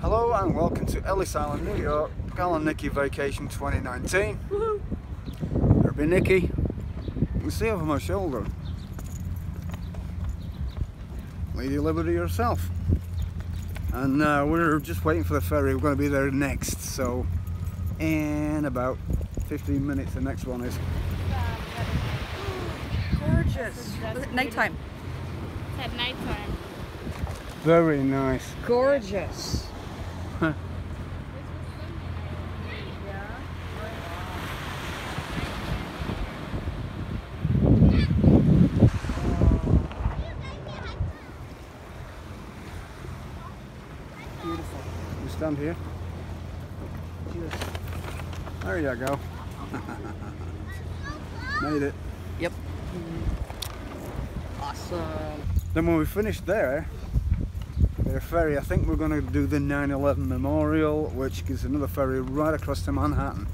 Hello and welcome to Ellis Island, New York, Carl and Nikki Vacation 2019. There'll be Nikki. You can see over my shoulder. Lady Liberty herself. And uh, we're just waiting for the ferry. We're going to be there next. So, in about 15 minutes, the next one is. Gorgeous. Nighttime. It's at nighttime. Very nice. Gorgeous. Beautiful. You stand here. There you go. Made it. Yep. Mm. Awesome. Then when we finish there, the ferry, I think we're going to do the 9-11 Memorial, which is another ferry right across to Manhattan.